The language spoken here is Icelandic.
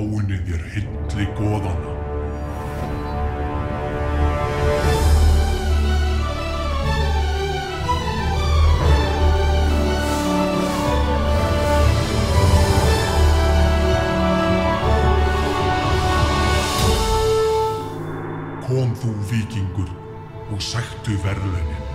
fáinni þér hilli goðana. Kom þú vikingur og sættu verðunin.